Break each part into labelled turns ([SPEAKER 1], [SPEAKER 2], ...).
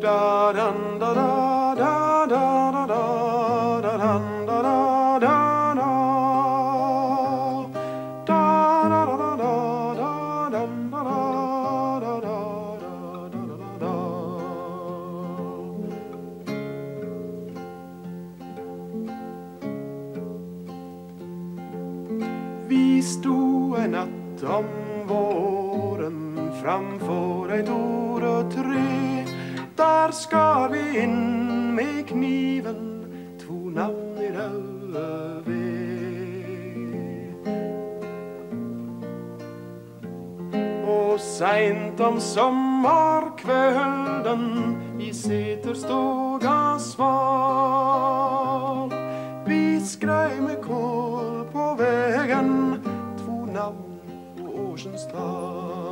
[SPEAKER 1] da dan da da da da da da da dan da da da da Vi sto en natt om våren framfor ei dor tre. Der skar vi inn med kniven to navn i røde ved. Og seint om sommerkvelden i seterstoga sval. Vi skrei med kål på vegen, to navn og årsenstal.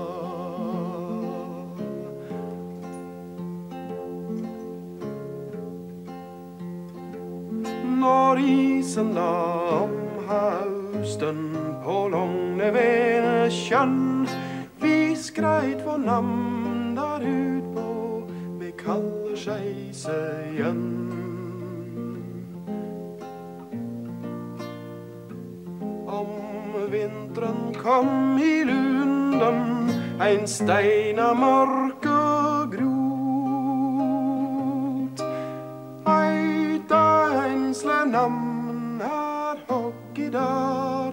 [SPEAKER 1] Når isen la om hausten på Longnevenesjøen, vi skreit vår namn der utpå med kalde skeisøyen. Om vinteren kom i lunden ein stein av og namn er i dag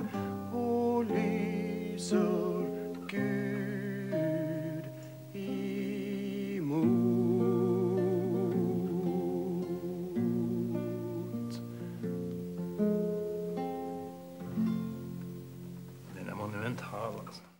[SPEAKER 1] og lyser Gud imot.
[SPEAKER 2] Den er monumental, altså.